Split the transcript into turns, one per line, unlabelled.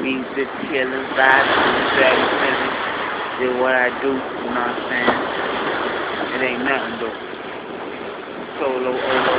killers, vibes, dragon physics. Did what I do, you know what I'm saying? It ain't nothing but solo, oh,